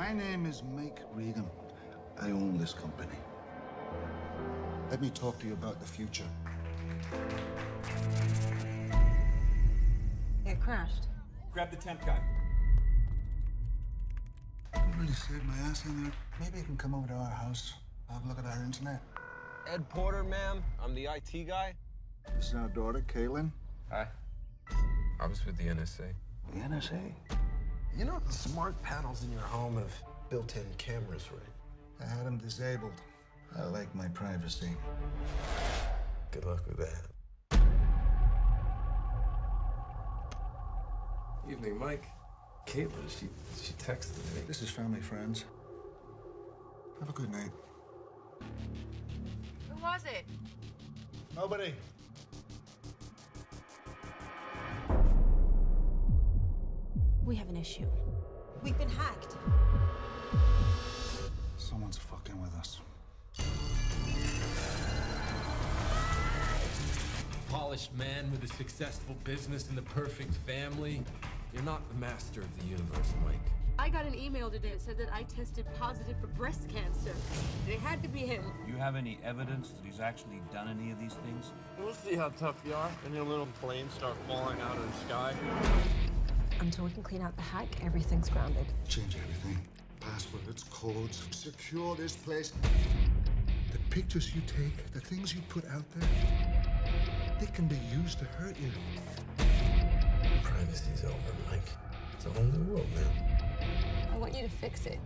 My name is Mike Regan. I own this company. Let me talk to you about the future. It crashed. Grab the temp guy. You really saved my ass in there. Maybe you can come over to our house, have a look at our internet. Ed Porter, ma'am. I'm the IT guy. This is our daughter, Kaitlyn. Hi. I was with the NSA. The NSA. You know, the smart panels in your home have built-in cameras, right? I had them disabled. I like my privacy. Good luck with that. Evening, Mike. Kaitlyn, she she texted me. This is family friends. Have a good night. Who was it? Nobody. We have an issue. We've been hacked. Someone's fucking with us. Polished man with a successful business and the perfect family. You're not the master of the universe, Mike. I got an email today that said that I tested positive for breast cancer. It had to be him. You have any evidence that he's actually done any of these things? We'll see how tough you are when your little planes start falling out of the sky. Until we can clean out the hack, everything's grounded. Change everything. Passwords, codes, secure this place. The pictures you take, the things you put out there, they can be used to hurt you. Privacy's over, Mike. It's a whole new world now. I want you to fix it.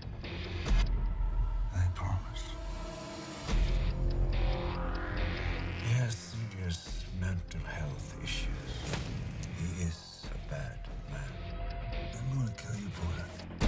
want to kill you, Porter.